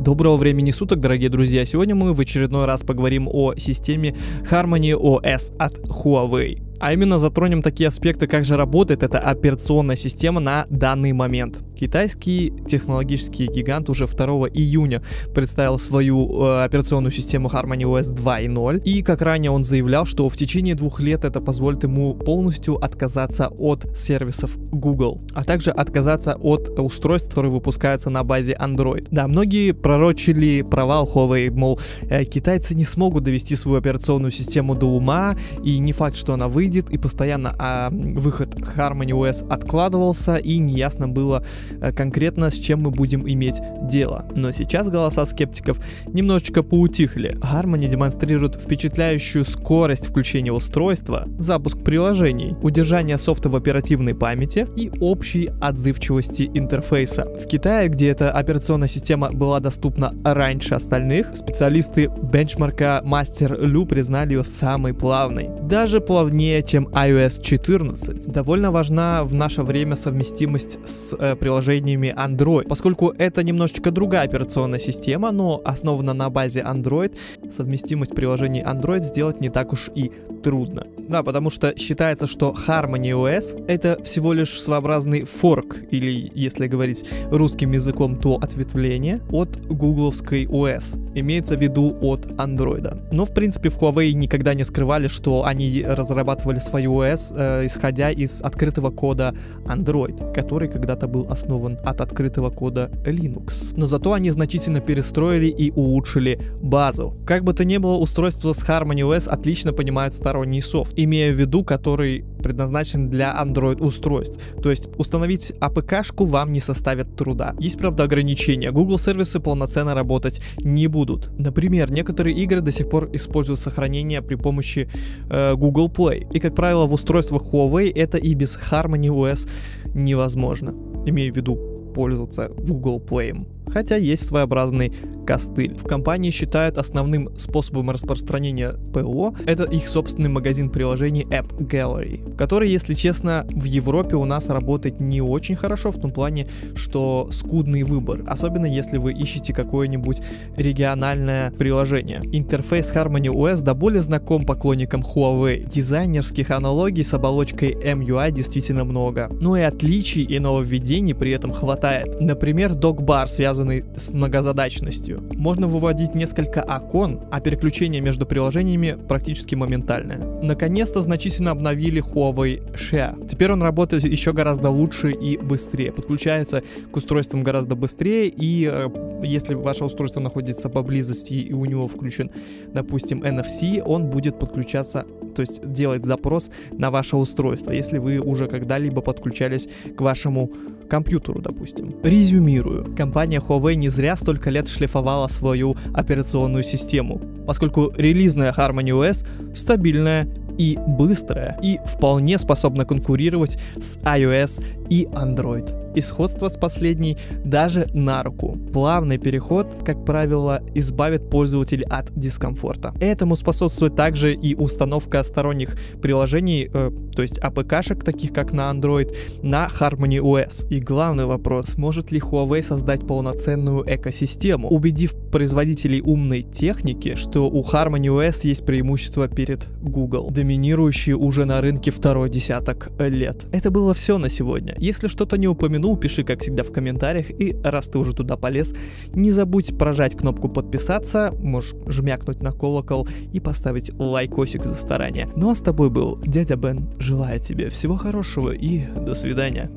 Доброго времени суток, дорогие друзья! Сегодня мы в очередной раз поговорим о системе Harmony OS от Huawei. А именно затронем такие аспекты, как же работает эта операционная система на данный момент. Китайский технологический гигант уже 2 июня представил свою э, операционную систему Harmony OS 2.0. И как ранее он заявлял, что в течение двух лет это позволит ему полностью отказаться от сервисов Google, а также отказаться от устройств, которые выпускаются на базе Android. Да, многие пророчили провал Huawei, мол, э, китайцы не смогут довести свою операционную систему до ума, и не факт, что она выйдет, и постоянно а, выход Harmony OS откладывался, и неясно было, Э, конкретно с чем мы будем иметь дело. Но сейчас голоса скептиков немножечко поутихли. Harmony демонстрирует впечатляющую скорость включения устройства, запуск приложений, удержание софта в оперативной памяти и общей отзывчивости интерфейса. В Китае, где эта операционная система была доступна раньше остальных, специалисты бенчмарка Master Lu признали ее самой плавной. Даже плавнее, чем iOS 14. Довольно важна в наше время совместимость с э, приложениями Android. Поскольку это немножечко другая операционная система, но основана на базе Android, совместимость приложений Android сделать не так уж и трудно. Да, потому что считается, что Harmony OS это всего лишь своеобразный форк, или, если говорить русским языком, то ответвление от гугловской OS. Имеется в виду от Android. Но, в принципе, в Huawei никогда не скрывали, что они разрабатывали свою OS, э, исходя из открытого кода Android, который когда-то был основан от открытого кода Linux. Но зато они значительно перестроили и улучшили базу. Как бы то ни было, устройство с Harmony OS отлично понимает сторонний софт, имея в виду, который предназначен для Android устройств. То есть установить APK-шку вам не составит труда. Есть, правда, ограничения. Google сервисы полноценно работать не будут. Например, некоторые игры до сих пор используют сохранение при помощи э, Google Play. И, как правило, в устройствах Huawei это и без Harmony OS невозможно. Имею в виду пользоваться Google Play. Хотя есть своеобразный костыль. В компании считают основным способом распространения ПО это их собственный магазин приложений App Gallery, который, если честно, в Европе у нас работает не очень хорошо в том плане, что скудный выбор, особенно если вы ищете какое-нибудь региональное приложение. Интерфейс Harmony OS до более знаком поклонникам Huawei. Дизайнерских аналогий с оболочкой MUI действительно много. Но и отличий и нововведений при этом хватает. Например, док-бар, связанный с многозадачностью можно выводить несколько окон, а переключение между приложениями практически моментальное. Наконец-то значительно обновили Huawei Share. Теперь он работает еще гораздо лучше и быстрее. Подключается к устройствам гораздо быстрее и э, если ваше устройство находится поблизости и у него включен, допустим, NFC, он будет подключаться, то есть делать запрос на ваше устройство, если вы уже когда-либо подключались к вашему компьютеру, допустим. Резюмирую. Компания Huawei не зря столько лет шлифовала свою операционную систему, поскольку релизная Harmony OS стабильная и быстрая, и вполне способна конкурировать с iOS и Android и сходство с последней даже на руку. Плавный переход, как правило, избавит пользователей от дискомфорта. Этому способствует также и установка сторонних приложений, э, то есть APK-шек, таких как на Android, на Harmony OS. И главный вопрос, может ли Huawei создать полноценную экосистему, убедив производителей умной техники, что у Harmony OS есть преимущество перед Google, доминирующие уже на рынке второй десяток лет. Это было все на сегодня. Если что-то не упомянул, пиши, как всегда, в комментариях. И раз ты уже туда полез, не забудь прожать кнопку подписаться, можешь жмякнуть на колокол и поставить лайкосик за старание. Ну а с тобой был дядя Бен. Желаю тебе всего хорошего и до свидания.